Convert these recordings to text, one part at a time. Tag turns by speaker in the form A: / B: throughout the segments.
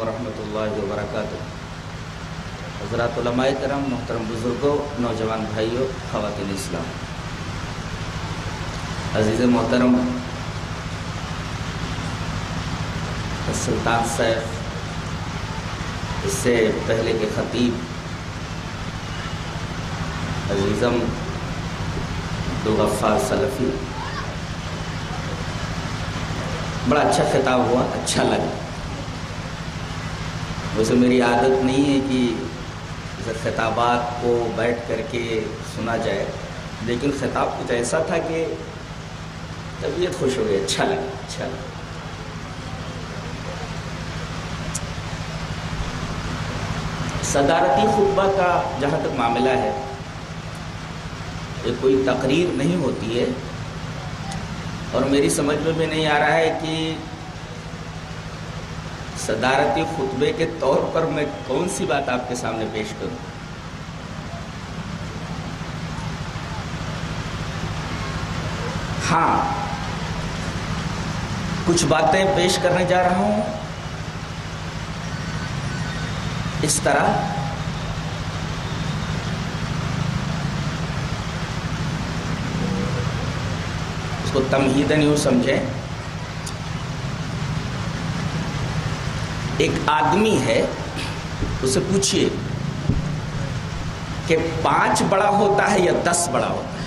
A: वरहमतुल्लाहि वबरकातुहू हज़रत उलमाए करम मोहतरम बुज़ुर्गों नौजवान भाइयों ख़वातिन इस्लाम अज़ीज़ मोहतरम सुल्तान सैफ इससे पहले के ख़तीब, अजीज़म दोगफ़ार सलफ़ी। बड़ा अच्छा खिताब हुआ अच्छा लगा। वैसे मेरी आदत नहीं है कि खिताबात को बैठ करके सुना जाए, लेकिन खिताब कुछ ऐसा था कि तबीयत खुश हो गई अच्छा लगा अच्छा लगा। सदारती खुतबा का जहाँ तक मामला है, ये कोई तकरीर नहीं होती है, और मेरी समझ में भी नहीं आ रहा है कि सदारती खुतबे के तौर पर मैं कौन सी बात आपके सामने पेश करूँ? हाँ, कुछ बातें पेश करने जा रहा हूँ। इस तरह। उसको तमहीदन यू समझें। एक आदमी है, उसे पूछिए कि पाँच बड़ा होता है या दस बड़ा होता है?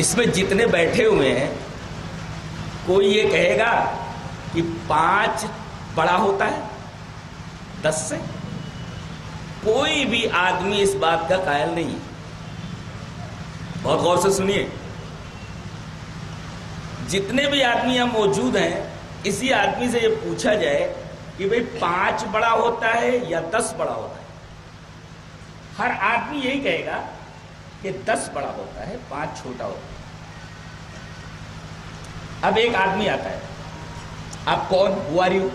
A: इसमें जितने बैठे हुए हैं, कोई ये कहेगा कि पाँच बड़ा होता है, दस से कोई भी आदमी इस बात का कायल नहीं बहुत गौर से सुनिए। जितने भी आदमी यहाँ मौजूद हैं इसी आदमी से ये पूछा जाए कि भाई पाँच बड़ा होता है या दस बड़ा होता है? हर आदमी यही कहेगा कि दस बड़ा होता है, पाँच छोटा होता है। अब एक आदमी आता है। आप कौन? बुआरी हो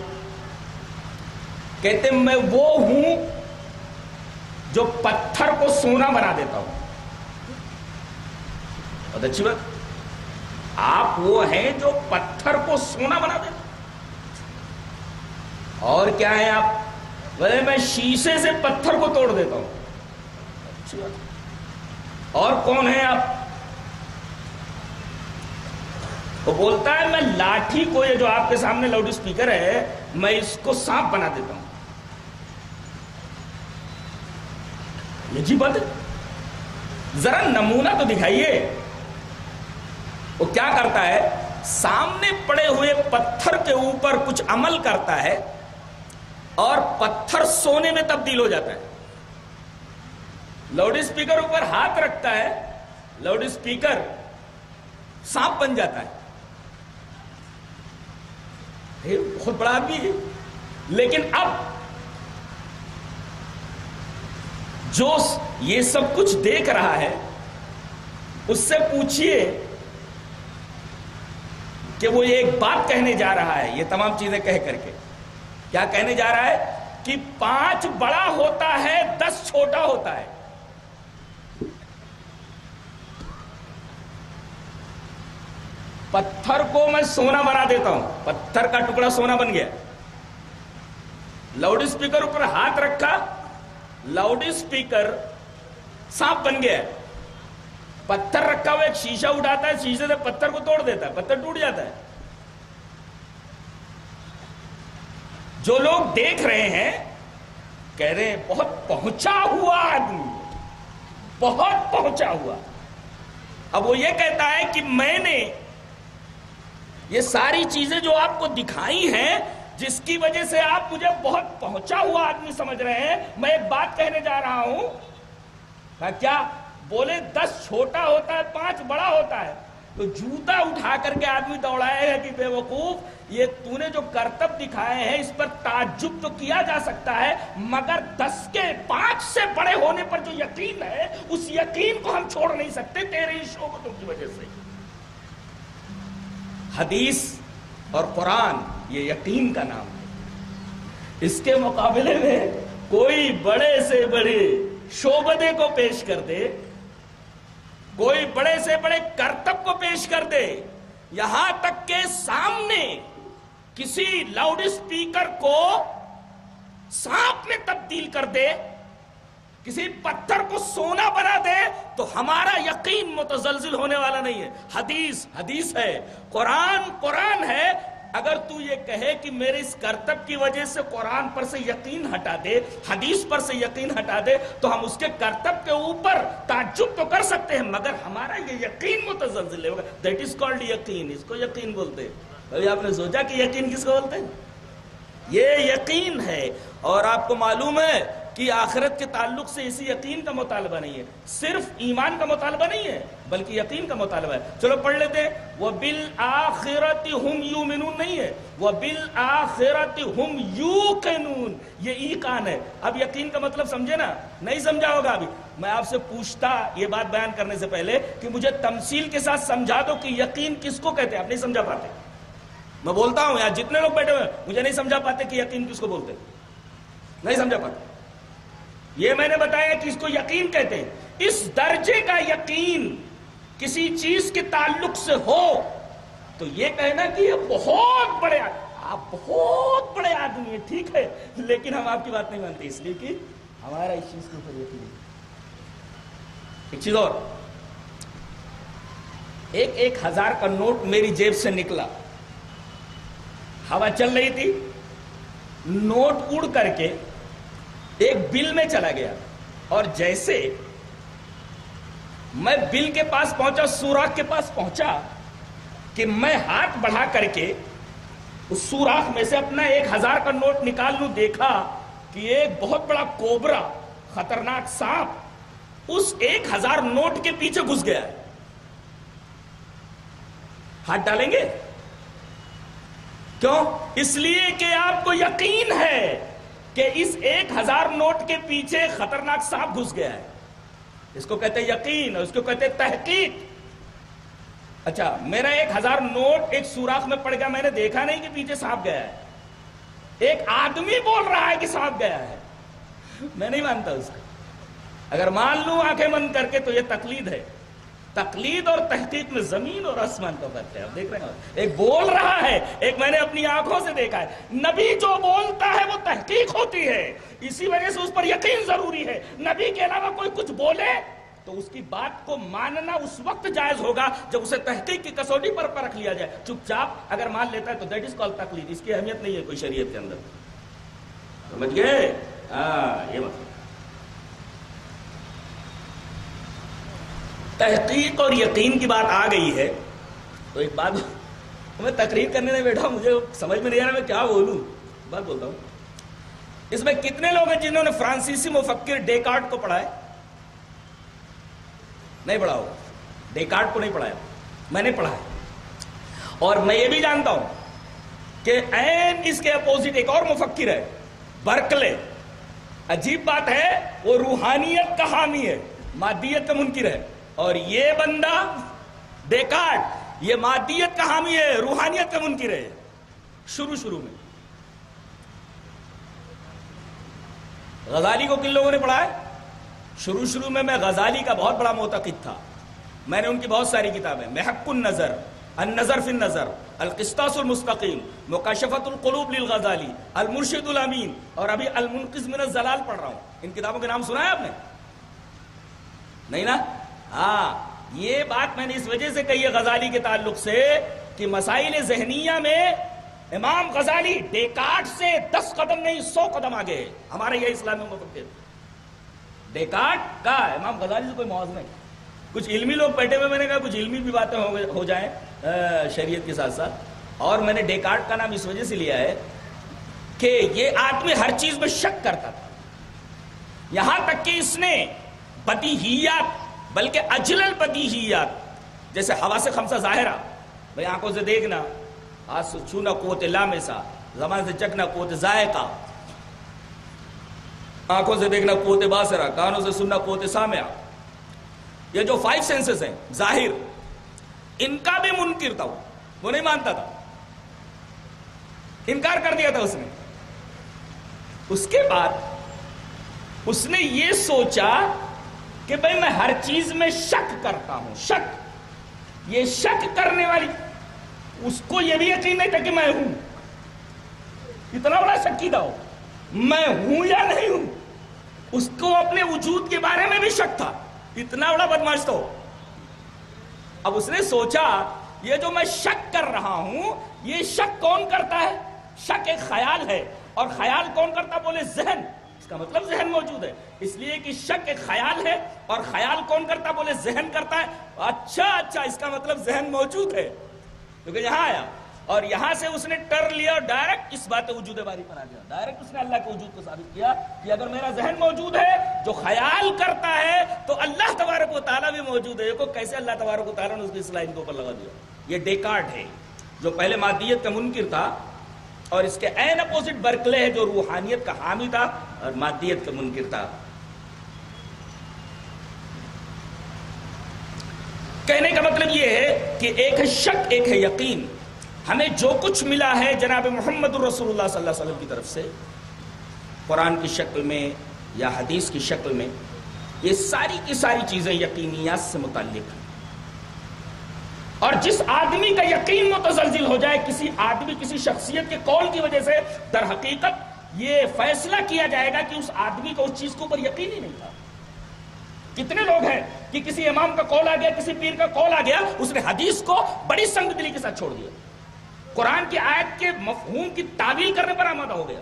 A: कहते मैं वो हूँ जो पत्थर को सोना बना देता हूँ। बहुत अच्छी बात। आप वो हैं जो पत्थर को सोना बना देते और क्या है आप? बोले, मैं शीशे से पत्थर को तोड़ देता हूँ। और कौन है आप? वो बोलता है, मैं लाठी को, ये जो आपके सामने लाउड स्पीकर है, मैं इसको सांप बना देता हूँ। निजी बात जरा नमूना तो दिखाइए। वो क्या करता है? सामने पड़े हुए पत्थर के ऊपर कुछ अमल करता है और पत्थर सोने में तब्दील हो जाता है। लाउड स्पीकर ऊपर हाथ रखता है लाउड स्पीकर सांप बन जाता है। ये बहुत बड़ा आदमी है। लेकिन अब जो ये सब कुछ देख रहा है, उससे पूछिए कि वो एक बात कहने जा रहा है, ये तमाम चीज़ें कह करके। क्या कहने जा रहा है कि पाँच बड़ा होता है, दस छोटा होता है? पत्थर को मैं सोना बना देता हूँ। पत्थर का टुकड़ा सोना बन गया। लाउड स्पीकर ऊपर हाथ रखा, लाउड स्पीकर सांप बन गया। पत्थर रखा हुआ एक शीशा उठाता है, शीशे से पत्थर को तोड़ देता है, पत्थर टूट जाता है। जो लोग देख रहे हैं, कह रहे हैं, बहुत पहुँचा हुआ आदमी, बहुत पहुँचा हुआ। अब वो ये कहता है कि मैंने ये सारी चीज़ें जो आपको दिखाई हैं, जिसकी वजह से आप मुझे बहुत पहुँचा हुआ आदमी समझ रहे हैं, मैं एक बात कहने जा रहा हूँ क्या बोले, दस छोटा होता है, पाँच बड़ा होता है? तो जूता उठा करके आदमी दौड़ाएगा कि बेवकूफ़, ये तूने जो कर्तव्य दिखाए हैं, इस पर ताज्जुब तो किया जा सकता है, मगर दस के पाँच से बड़े होने पर जो यकीन है, उस यकीन को हम छोड़ नहीं सकते तेरे इस शोबतों की वजह से। हदीस और कुरान, ये यकीन का नाम है। इसके मुकाबले में कोई बड़े से बड़े शोबदे को पेश कर दे कोई बड़े से बड़े कर्तव्य पेश कर दे, यहाँ तक के सामने किसी लाउड स्पीकर को सांप में तब्दील कर दे, किसी पत्थर को सोना बना दे तो हमारा यकीन मुतजलजिल होने वाला नहीं है। हदीस हदीस है। कुरान कुरान है अगर तू ये कहे कि मेरे इस करतब की वजह से कुरान पर से यकीन हटा दे, हदीस पर से यकीन हटा दे तो हम उसके करतब के ऊपर ताजुब तो कर सकते हैं, मगर हमारा ये यकीन मुतजलजिल होगा। दैट इज़ कॉल्ड यकीन, इसको यकीन बोलते हैं। अभी आपने सोचा कि यकीन किसको बोलते हैं? ये यकीन है, और आपको मालूम है कि आखिरत के ताल्लुक से इसी यकीन का मुतालबा नहीं है। सिर्फ़ ईमान का मुतालबा नहीं है, बल्कि यकीन का मुतालबा है। चलो पढ़ लेते हैं। वह बिल आखिरत हम यू मिनून नहीं है। वह बिल आखिरत हम यू कैनून ये ई कान है। अब यकीन का मतलब समझे ना? नहीं समझा होगा अभी। मैं आपसे पूछता ये बात बयान करने से पहले कि मुझे तमसील के साथ समझा दो कि यकीन किसको कहते हैं? आप नहीं समझा पाते। मैं बोलता हूँ यार जितने लोग बैठे हुए मुझे नहीं समझा पाते कि यकीन किसको बोलते नहीं समझा पाते। ये मैंने बताया कि इसको यकीन कहते हैं। इस दर्जे का यकीन किसी चीज़ के ताल्लुक से हो तो ये कहना कि ये बहुत बड़े आप बहुत बड़े आदमी है, ठीक है? लेकिन हम आपकी बात नहीं मानते, इसलिए कि हमारा इस चीज़ के ऊपर यकीन एक चीज़ और। एक एक हज़ार का नोट मेरी जेब से निकला। हवा चल रही थी। नोट उड़ करके एक बिल में चला गया। और जैसे मैं बिल के पास पहुँचा, सुराख के पास पहुँचा, कि मैं हाथ बढ़ा करके उस सुराख में से अपना एक हज़ार का नोट निकाल लू, देखा कि एक बहुत बड़ा कोबरा, खतरनाक सांप, उस एक हज़ार नोट के पीछे घुस गया हाथ डालेंगे? क्यों? इसलिए कि आपको यकीन है कि इस एक हज़ार नोट के पीछे खतरनाक सांप घुस गया है। इसको कहते यकीन इसको कहते तहकीक। अच्छा मेरा एक हज़ार नोट एक सुराख में पड़ गया, मैंने देखा नहीं कि पीछे सांप गया है। एक आदमी बोल रहा है कि सांप गया है। मैं नहीं मानता उसको। अगर मान लू आँखें बंद करके तो यह तकलीद है। तकलीद और तहकीक में ज़मीन और आसमान का फ़र्क है। देख रहे हैं? एक बोल रहा है, एक मैंने अपनी आँखों से देखा है। नबी जो बोलता है, वो तहकीक होती है। इसी वजह से उस पर यकीन ज़रूरी है। नबी के अलावा कोई कुछ बोले तो उसकी बात को मानना उस वक्त जायज़ होगा, जब उसे तहकीक की कसौटी पर परख लिया जाए। चुपचाप अगर मान लेता है तो दैट इज़ कॉल तकलीद। इसकी अहमियत नहीं है कोई शरीयत के अंदर। समझ गए? ये मतलब तहकीक और यकीन की बात आ गई है। तो एक बात, मैं तकरीर करने में बैठा, मुझे समझ में नहीं आ रहा मैं क्या बोलूँ। बात बोलता हूँ, इसमें कितने लोग हैं जिन्होंने फ्रांसीसी मुफक्र डेकार्ड को पढ़ा है नहीं पढ़ा होगा। डेकार्ड को नहीं पढ़ाया। मैंने पढ़ा है। और मैं ये भी जानता हूँ कि एन इसके अपोजिट एक और मुफक्र है, बर्कले। अजीब बात है, वो रूहानियत का हामी है, मादियत का मुनकिर है। और ये बंदा डेकार्ड ये मादियत का हामी है, रूहानियत का मुनकिर है। शुरू शुरू में। गजाली को किन लोगों ने पढ़ा है? शुरू शुरू में मैं गजाली का बहुत बड़ा मोतकद था। मैंने उनकी बहुत सारी किताबें। महकुन नज़र, अन नज़र फिन नज़र, अलकिस्तासुल मुस्तकीम, मुकाशफतुल कुलूब लिल गजाली अल मुर्शिदुल अमीन, और अभी अल मुनकिज मिन जलाल पढ़ रहा हूँ। इन किताबों के नाम सुना है आपने? नहीं ना? हाँ ये बात मैंने इस वजह से कही है गजाली के ताल्लुक से कि मसाइल जहनिया में इमाम गजाली डेकार्ड से दस कदम नहीं सौ कदम आगे हमारे ये इस्लामी मुफक्र डेकार्ड का इमाम गजाली से कोई मुआवजा नहीं। कुछ इल्मी लोग बैठे हुए मैंने कहा कुछ इल्मी भी बातें हो, हो जाए शरीयत के साथ साथ। और मैंने डेकार्ड का नाम इस वजह से लिया है कि ये आदमी हर चीज़ में शक करता था। यहाँ तक कि इसने बदीहियात बल्कि अजलल बदीहियात जैसे हवा से खमसा जाहिरा। भाई आँखों से देखना। आज से छूना कोत लामेसा जमान से चकना कोत जायका आँखों से देखना कोत बासरा। कानों से सुनना कोत सामया। ये जो फाइव सेंसेस हैं, ज़ाहिर। इनका भी मुनकिर था वो नहीं मानता था। इनकार कर दिया था उसने। उसके बाद उसने ये सोचा कि भाई मैं हर चीज़ में शक करता हूँ, शक। ये शक करने वाली, उसको यह भी यकीन नहीं था कि मैं हूँ। इतना बड़ा शक्कीदा हो मैं हूँ या नहीं हूँ, उसको अपने वजूद के बारे में भी शक था। इतना बड़ा बदमाश तो अब उसने सोचा, ये जो मैं शक कर रहा हूँ, ये शक कौन करता है? शक एक ख्याल है। और ख्याल कौन करता बोले जहन। इसका मतलब जहन मौजूद है। इसलिए कि शक एक ख्याल है और ख्याल कौन करता बोले, जहन करता है। अच्छा अच्छा इसका मतलब जहन मौजूद है। क्योंकि तो यहाँ आया। और यहाँ से उसने टर लिया और डायरेक्ट इस बात वजूद बारी पर आ गया। डायरेक्ट उसने अल्लाह के वजूद को साबित किया कि अगर मेरा जहन मौजूद है, जो ख्याल करता है तो अल्लाह तबारक ताला भी मौजूद है। देखो कैसे अल्लाह तबारक ताला ने उसकी इस लाइन के ऊपर लगा दिया। ये डेकार्ड है, जो पहले मादियत का मुनकर था और इसके एन अपोजिट बर्कले है जो रूहानियत का हामी था और मादियत का मुनकर था। कहने का मतलब यह है कि एक है शक, एक है यकीन। हमें जो कुछ मिला है जनाब मोहम्मद रसूलुल्लाह सल्लल्लाहु अलैहि वसल्लम की तरफ़ से, कुरान की शक्ल में या हदीस की शक्ल में, ये सारी की सारी चीज़ें यकीनियात से मुतल और जिस आदमी का यकीन मुतजिल हो जाए, किसी आदमी, किसी शख्सियत के कौल की वजह से, दर हकीकत ये फैसला किया जाएगा कि उस आदमी को उस चीज़ के ऊपर यकीन ही नहीं था। कितने लोग हैं कि किसी इमाम का कॉल आ गया, किसी पीर का कॉल आ गया, उसने हदीस को बड़ी संग दिली के साथ छोड़ दिया। कुरान की आयत के मफहूम की तावील करने पर आमादा हो गया।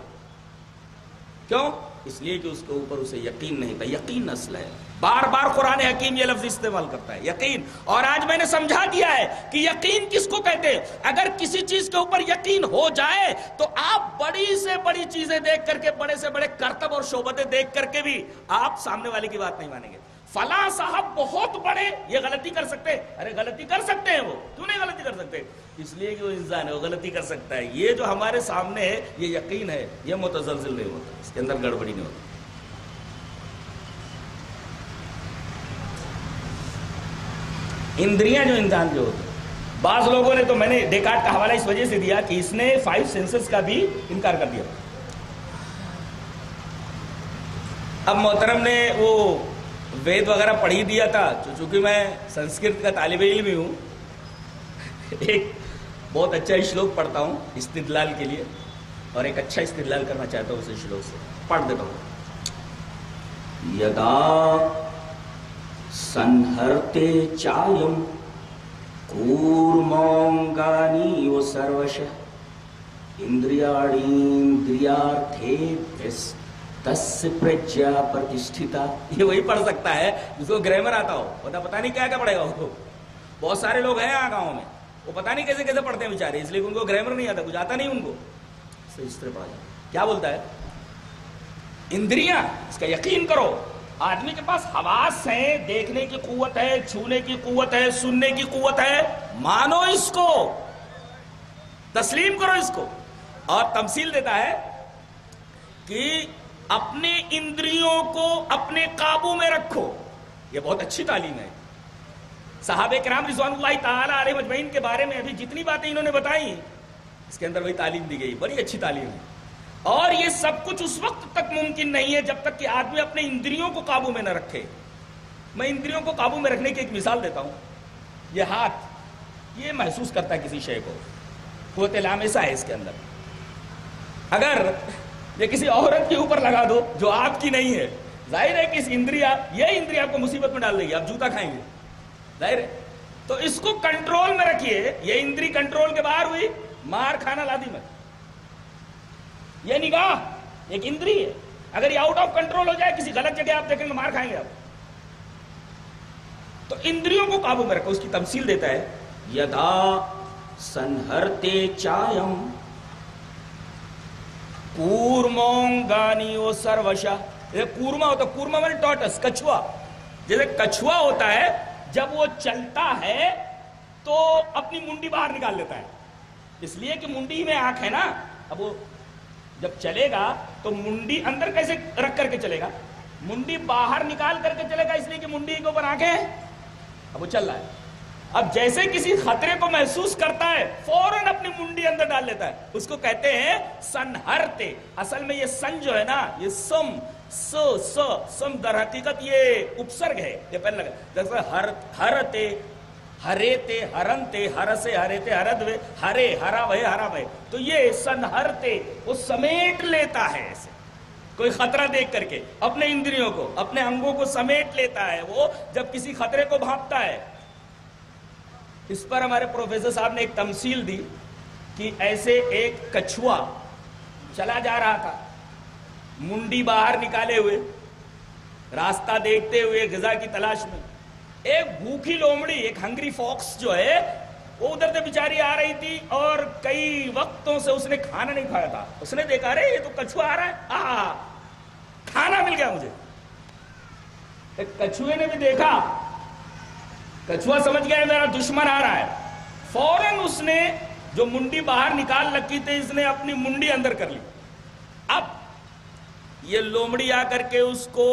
A: क्यों? इसलिए कि उसके ऊपर उसे यकीन नहीं था यकीन नस्ल है। बार बार कुरान हकीम ये लफ्ज इस्तेमाल करता है, यकीन। और आज मैंने समझा दिया है कि यकीन किसको कहते हैं? अगर किसी चीज़ के ऊपर यकीन हो जाए तो आप बड़ी से बड़ी चीज़ें देख करके, बड़े से बड़े करतब और शोबतें देख करके भी आप सामने वाले की बात नहीं मानेंगे। फला साहब बहुत बड़े, ये गलती कर सकते। अरे गलती कर सकते हैं वो, क्यों नहीं गलती कर सकते? इसलिए कि वो इंसान है, वो गलती कर सकता है। ये जो हमारे सामने है, ये यकीन है, ये मुतजलजिल नहीं होता, इसके अंदर गड़बड़ी नहीं होती। इंद्रियाँ जो इंसान जो होते बाज लोगों ने तो मैंने डेकार्ड का हवाला इस वजह से दिया कि इसने फाइव सेंसेस का भी इनकार कर दिया। अब मोहतरम ने वो वेद वगैरह पढ़ ही दिया था चूँकि मैं संस्कृत का तालिब इल्म ही हूँ एक बहुत अच्छा श्लोक पढ़ता हूँ, इस्तिदलाल के लिए, और एक अच्छा इस्तिदलाल करना चाहता हूँ उस श्लोक से। पढ़ देता हूँ। यदा संहरते चायम कूर्मोंगानी वो सर्वश इंद्रियाणीन्द्रियार्थे तस्य प्रज्ञा प्रतिष्ठिता। ये वही पढ़ सकता है, जिसको ग्रामर आता हो। पता पता नहीं क्या क्या पढ़ेगा वो। बहुत सारे लोग हैं यहाँ गाँव में। वो पता नहीं कैसे कैसे पढ़ते हैं बेचारे, इसलिए उनको ग्रामर नहीं आता कुछ आता नहीं उनको। इस तरह पढ़ा जाए। क्या बोलता है? इंद्रिया, इसका यकीन करो, आदमी के पास हवास है, देखने की कुवत है, छूने की कुवत है, सुनने की कुवत है। मानो इसको। तस्लीम करो इसको। और तमसील देता है कि अपने इंद्रियों को अपने काबू में रखो। ये बहुत अच्छी तालीम है। साहब कराम रिजवान मजमैन के बारे में अभी जितनी बातें इन्होंने बताई, इसके अंदर वही तालीम दी गई। बड़ी अच्छी तालीम है। और ये सब कुछ उस वक्त तक मुमकिन नहीं है जब तक कि आदमी अपने इंद्रियों को काबू में न रखे। मैं इंद्रियों को काबू में रखने की एक मिसाल देता हूँ। ये हाथ, ये महसूस करता है किसी शय को। कुत लामेसा है इसके अंदर। अगर ये किसी औरत के ऊपर लगा दो जो आपकी नहीं है। ज़ाहिर है कि इस इंद्रिया, ये इंद्रिया आपको मुसीबत में डाल देगी, आप जूता खाएँगे। ज़ाहिर है। तो इसको कंट्रोल में रखिए। ये इंद्री कंट्रोल के बाहर हुई, मार खाना लादी मत। ये निगाह एक इंद्री है। अगर ये आउट ऑफ़ कंट्रोल हो जाए, किसी गलत जगह आप देखेंगे, मार खाएँगे आप। तो इंद्रियों को काबू में रखो, उसकी तमसील देता है, यदा संहरते चायम। कूर्मोंगानी वो सर्वशा। ये कूर्मा होता, कूर्मा मैंने टॉटस कछुआ। जैसे कछुआ होता है, जब वो चलता है तो अपनी मुंडी बाहर निकाल लेता है। इसलिए कि मुंडी में आँख है ना, अब वो जब चलेगा तो मुंडी अंदर कैसे रख करके चलेगा? मुंडी बाहर निकाल करके चलेगा, इसलिए कि मुंडी के ऊपर आँखें हैं। अब वो चल रहा है। अब जैसे किसी खतरे को महसूस करता है, फ़ौरन अपनी मुंडी अंदर डाल लेता है। उसको कहते हैं सनहरते। असल में ये सन जो है ना, ये सम, स सम दर हकीकत ये उपसर्ग है। ये पहले लगा, जैसे हर, हरते हरे ते हरन ते हर से हरे हरे हरा भय हरा भय। तो ये संहरते वो समेट लेता है ऐसे। कोई खतरा देख करके, अपने इंद्रियों को, अपने अंगों को समेट लेता है वो, जब किसी खतरे को भापता है। इस पर हमारे प्रोफेसर साहब ने एक तमसील दी कि ऐसे एक कछुआ चला जा रहा था, मुंडी बाहर निकाले हुए, रास्ता देखते हुए गजा की तलाश में। एक भूखी लोमड़ी, एक हंग्री फॉक्स जो है, वो उधर से बेचारी आ रही थी और कई वक्तों से उसने खाना नहीं खाया था। उसने देखा रे ये तो कछुआ आ रहा है। आ खाना मिल गया मुझे। कछुए ने भी देखा कछुआ समझ गया मेरा दुश्मन आ रहा है। फ़ौरन उसने जो मुंडी बाहर निकाल रखी थी, इसने अपनी मुंडी अंदर कर ली। अब ये लोमड़ी आकर के उसको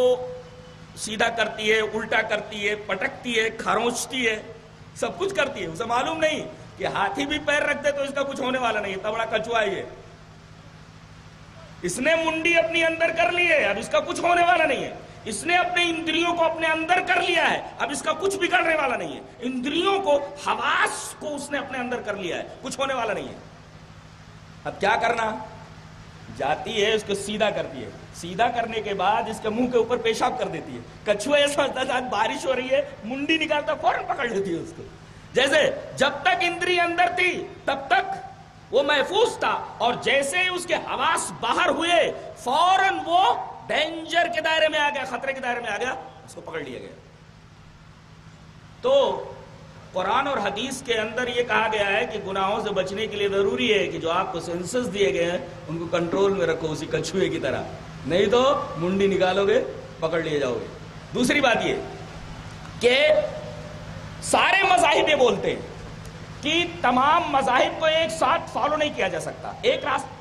A: सीधा करती है, उल्टा करती है, पटकती है, खरोचती है, सब कुछ करती है। उसे मालूम नहीं कि हाथी भी पैर रखते तो इसका कुछ होने वाला नहीं है। बड़ा कछुआ ये। इसने मुंडी अपनी अंदर कर ली है, अब इसका कुछ होने वाला नहीं है। इसने अपने इंद्रियों को अपने अंदर कर लिया है। अब इसका कुछ बिगड़ने वाला नहीं है। इंद्रियों को, हवास को उसने अपने अंदर कर लिया है। कुछ होने वाला नहीं है। अब क्या करना? जाती है, उसको सीधा करती है। सीधा करने के बाद इसके मुँह के ऊपर पेशाब कर देती है। कछुआ समझता था बारिश हो रही है, मुंडी निकालता, फ़ौरन पकड़ लेती है उसको। जैसे जब तक इंद्री अंदर थी, तब तक वो महफूज था। और जैसे ही उसके हवास बाहर हुए, फ़ौरन वो डेंजर के दायरे में आ गया, खतरे के दायरे में आ गया, उसको पकड़ लिया गया। तो कुरान और हदीस के अंदर यह कहा गया है कि गुनाहों से बचने के लिए ज़रूरी है कि जो आपको सेंसस दिए गए हैं, उनको कंट्रोल में रखो, उसी कछुए की तरह। नहीं तो मुंडी निकालोगे, पकड़ लिए जाओगे। दूसरी बात ये कि सारे मजाहिब ये बोलते हैं कि तमाम मजाहिब को एक साथ फॉलो नहीं किया जा सकता। एक रास्ता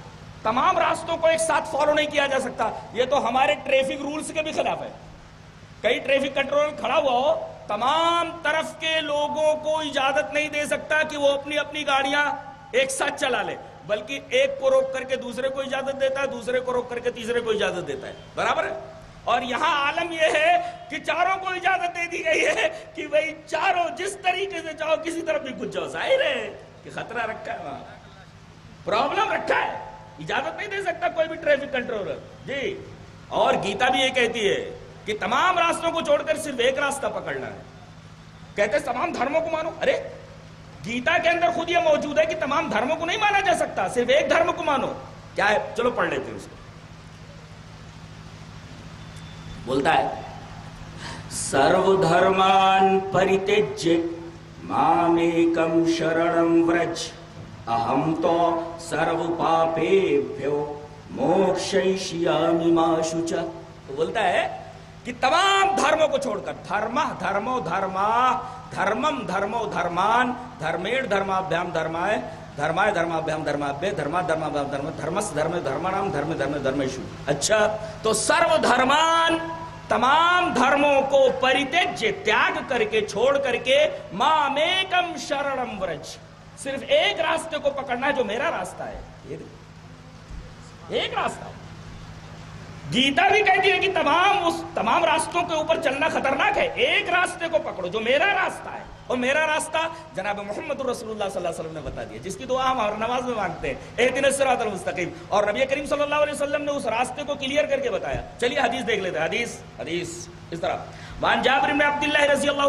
A: तमाम रास्तों को एक साथ फॉलो नहीं किया जा सकता। ये तो हमारे ट्रैफ़िक रूल्स के भी खिलाफ है। कई ट्रैफ़िक कंट्रोल खड़ा हुआ हो, तमाम तरफ़ के लोगों को इजाज़त नहीं दे सकता कि वो अपनी अपनी गाड़ियाँ एक साथ चला ले, बल्कि एक को रोक करके दूसरे को इजाज़त देता है, दूसरे को रोक करके तीसरे को इजाज़त देता है। बराबर है? और यहाँ आलम यह है कि चारों को इजाज़त दे दी गई है कि भाई चारों जिस तरीके से चाहो, किसी तरफ़ भी कुछ जाओ। ज़ाहिर है कि खतरा रखा है वहाँ। प्रॉब्लम रखा है। इजाज़त नहीं दे सकता कोई भी ट्रैफ़िक कंट्रोलर जी। और गीता भी ये कहती है कि तमाम रास्तों को छोड़कर सिर्फ़ एक रास्ता पकड़ना है। कहते तमाम धर्मों को मानो। अरे, गीता के अंदर खुद यह मौजूद है कि तमाम धर्मों को नहीं माना जा सकता, सिर्फ़ एक धर्म को मानो। क्या है? चलो पढ़ लेते हैं उसको। बोलता है, सर्वधर्मान परित्यज्य मामेकम शरणम व्रज। अहम तो सर्व पापेभ्यो मोक्षयिष्यामि तो बोलता है कि तमाम धर्मों को छोड़कर, धर्म, धर्मो, धर्मा धर्मम धर्मो, धर्मान, धर्मेण धर्माभ्याम धर्माय धर्माय धर्माभ्याम धर्माभ्य, धर्मा धर्माभ्याम धर्म, धर्मस, धर्म धर्माणाम धर्म धर्म धर्मेशु अच्छा तो सर्व धर्मान तमाम धर्मों को परित्यज्य, त्याग करके, छोड़ करके मामेकम शरणम व्रज। सिर्फ़ एक रास्ते को पकड़ना है जो मेरा रास्ता है। एक रास्ता गीता भी कहती है कि तमाम उस, तमाम रास्तों के ऊपर चलना खतरनाक है। एक रास्ते को पकड़ो जो मेरा रास्ता है। और मेरा रास्ता जनाब मोहम्मद ने बता दिया, जिसकी दुआ हम और नमाज़ में मांगते हैं। मुस्तकीम। और नबी करीम सल्लल्लाहु अलैहि वसल्लम ने उस रास्ते को क्लियर करके बताया। चलिए हदीस देख लेते हैं। हदीस हदीस, इस तरह। मान जाबिर इब्न अब्दुल्लाह रजी अल्लाह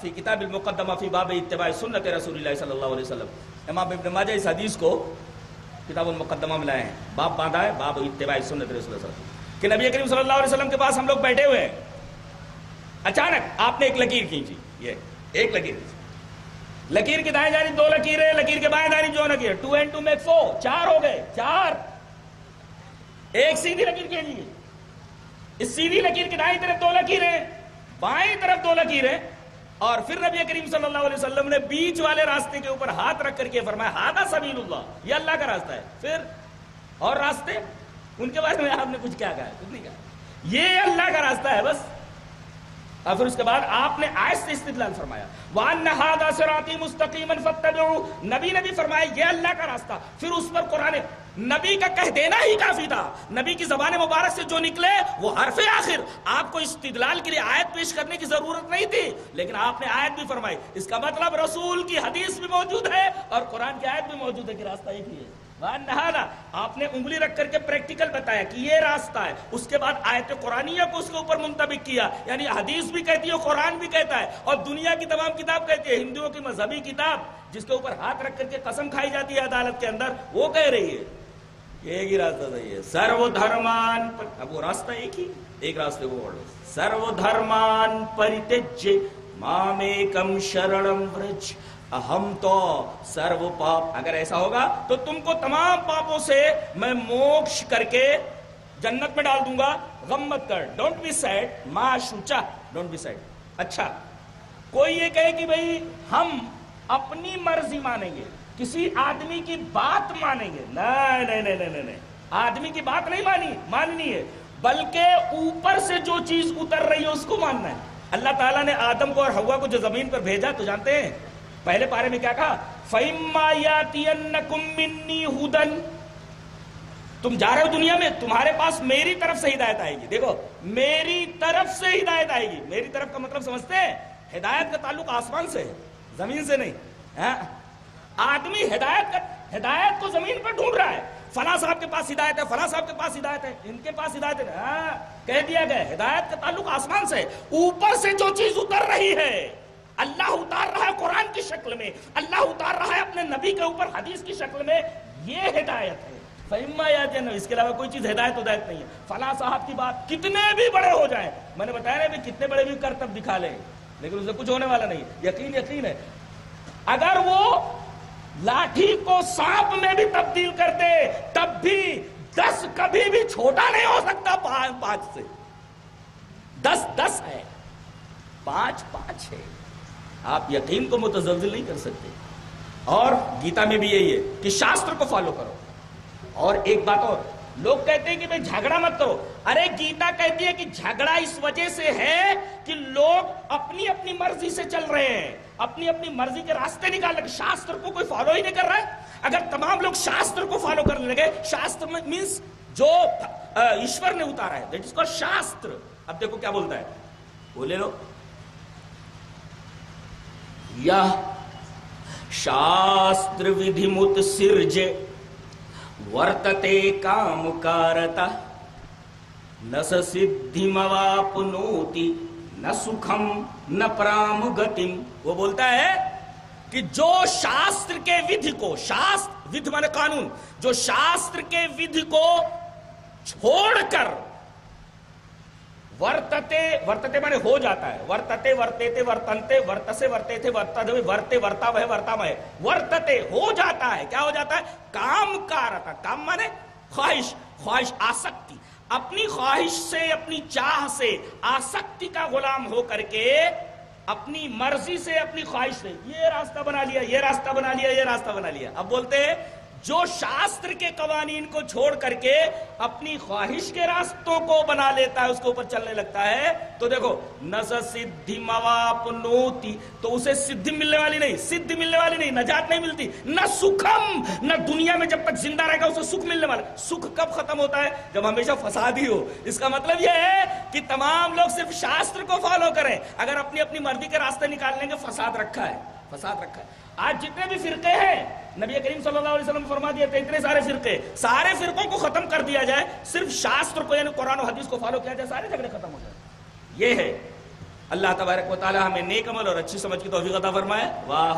A: फी किताब मुकदमा फी बाब इत्तिबा सुन्नत रसूलुल्लाह सल्लल्लाहु अलैहि वसल्लम इमाम इब्न माजा इस हदीस को किताब मुकदमा में लाए हैं बाब बांधा है बाब इत्तिबा सुन्नत रसूलुल्लाह कि नबी करीम सल्लल्लाहु अलैहि वसल्लम के पास हम लोग बैठे हुए हैं। अचानक आपने एक लकीर खींची, ये, एक लकीर लकीर की दाएँ जानी दो लकीर है लकीर के बाएँ जानी जो लकीर। Two and two make four, चार हो गए, चार। एक सीधी लकीर खींची इस सीधी लकीर की दाएँ तरफ़ दो लकीर है बाएँ तरफ़ दो लकीर है और फिर नबी करीम सल्लल्लाहु अलैहि वसल्लम ने बीच वाले रास्ते के ऊपर हाथ रख करके फरमाया, हादा सबीलुल्लाह ये अल्लाह का रास्ता है। फिर, और रास्ते? उनके बारे में आपने कुछ क्या कहा? कुछ नहीं कहा। ये अल्लाह का रास्ता है, बस। और फिर उसके बाद आपने आयत से इस्तेदलाल फरमाया। वान नहादा सिराती मुस्तकीमन फत्तबिउ नबी ने भी फरमाया, ये अल्लाह का रास्ता। फिर उस पर कुरान नबी का कह देना ही काफ़ी था। नबी की जबान मुबारक से जो निकले, वो हरफे आखिर। आपको इस्तिदलाल के लिए आयत पेश करने की ज़रूरत नहीं थी। लेकिन आपने आयत भी फरमाई। इसका मतलब रसूल की हदीस भी मौजूद है और कुरान की आयत भी मौजूद है कि रास्ता एक ही है। आपने उंगली रख करके प्रैक्टिकल बताया कि ये रास्ता है। उसके बाद आयत कुरानिया को उसके ऊपर मुंतबिक किया। यानी हदीस भी कहती है कुरान भी कहता है। और दुनिया की तमाम किताब कहती है। हिंदुओं की मजहबी किताब, जिसके ऊपर हाथ रख करके कसम खाई जाती है अदालत के अंदर, वो कह रही है। एक ही रास्ता सही है सर्वधर्मान अब वो रास्ता एक ही? एक रास्ते को सर्वधर्मान परित्यज्य मामेकम शरणम व्रज। अहम तो सर्व पाप। अगर ऐसा होगा तो तुमको तमाम पापों से मैं मोक्ष करके जन्नत में डाल दूँगा। गम मत कर। डोंट बी सैड मा शुचा। डोंट बी सैड अच्छा कोई ये कहे कि भाई, हम अपनी मर्ज़ी मानेंगे, किसी आदमी की बात मानेंगे। नहीं नहीं नहीं नहीं नहीं। आदमी की बात नहीं मानी, माननी है। बल्कि ऊपर से जो चीज़ उतर रही है, उसको मानना है। अल्लाह ताला ने आदम को और हवा को जो ज़मीन पर भेजा तो जानते हैं पहले पारे में क्या कहा? फैमायातियन्नकुमिन्नी हुदन। तुम जा रहे हो दुनिया में तुम्हारे पास मेरी तरफ़ से हिदायत आएगी। देखो मेरी तरफ़ से हिदायत आएगी। मेरी तरफ़ का मतलब समझते हैं हिदायत का ताल्लुक आसमान से है ज़मीन से नहीं है? आदमी हिदायत का हिदायत को ज़मीन पर ढूंढ रहा है। फला साहब के पास हिदायत है फला साहब के पास हिदायत है इनके पास हिदायत है हाँ, कह दिया गया हिदायत का ताल्लुक आसमान से ऊपर से जो चीज़ उतर रही है अल्लाह उतार रहा है कुरान की शक्ल में, अल्लाह उतार रहा है अपने नबी के ऊपर हदीस की शक्ल में, ये हिदायत है। इसके अलावा कोई चीज़ हिदायत उदायत नहीं है। फला साहब की बात, कितने भी बड़े हो जाए, मैंने बताया ना भी कितने बड़े भी कर तब दिखा ले, लेकिन उसे कुछ होने वाला नहीं यकीन यकीन है, अगर वो लाठी को सांप में भी तब्दील कर दे तब भी दस कभी भी छोटा नहीं हो सकता पाँच से। दस दस है, पाँच पाँच है। आप यकीन को मुतजल नहीं कर सकते। और गीता में भी यही है कि शास्त्र को फॉलो करो। और एक बात और, लोग कहते हैं कि भाई झगड़ा मत करो। अरे गीता कहती है कि झगड़ा इस वजह से है कि लोग अपनी अपनी मर्ज़ी से चल रहे हैं। अपनी अपनी मर्ज़ी के रास्ते निकाल रहे शास्त्र को कोई फॉलो ही नहीं कर रहा है। अगर तमाम लोग शास्त्र को फॉलो करने लगे, शास्त्र मीन्स जो ईश्वर ने उतारा है। दैट इज़ कॉल्ड शास्त्र। अब देखो क्या बोलता है। बोले लो यह शास्त्र विधि मुत सिर्ज, वर्तते काम कारता न स सिद्धिमवापनोति, न सुखम, न प्राम गतिम वो बोलता है कि जो शास्त्र के विधि को, शास्त्र, विधि माने कानून, जो शास्त्र के विधि को छोड़कर वर्तते वर्तते माने हो जाता है। वर्तते, वर्तेते, वर्तनते, वर्तसे वर्ते थे वर्तन वर्ते वर्ता वह वर्ता वह वर्तते, हो जाता है। क्या हो जाता है? काम कारता काम माने ख्वाहिश। ख्वाहिश आसक्ति। अपनी ख्वाहिश से, अपनी चाह से, आसक्ति का गुलाम हो करके अपनी मर्ज़ी से, अपनी ख्वाहिश से, ये रास्ता बना लिया, ये रास्ता बना लिया, ये रास्ता बना लिया। अब बोलते हैं जो शास्त्र के कवानीन को छोड़ करके अपनी ख्वाहिश के रास्तों को बना लेता है, उसके ऊपर चलने लगता है तो देखो न सिद्धि मवापनोति तो उसे सिद्धि मिलने वाली नहीं, सिद्धि मिलने वाली नहीं नजात नहीं मिलती, न सुखम, न दुनिया में जब तक ज़िंदा रहेगा उसे सुख मिलने वाला, सुख कब खत्म होता है? जब हमेशा फसाद ही। हो इसका मतलब यह है कि तमाम लोग सिर्फ़ शास्त्र को फॉलो करें, अगर अपनी अपनी मर्ज़ी के रास्ते निकाल लेंगे फसाद रखा है, फसाद रखा है। आज जितने भी फिरके हैं, नबी करीम सल्लल्लाहु अलैहि वसल्लम फरमा दिए थे, इतने सारे फिरके। सारे फिरकों को खत्म कर दिया जाए, सिर्फ़ शास्त्र को, यानी कुरान और हदीस को फॉलो किया जाए, सारे झगड़े खत्म हो जाए। ये है। अल्लाह तबारक व हमें नेक अमल और अच्छी समझ की तौफीक अता फरमाए। वाह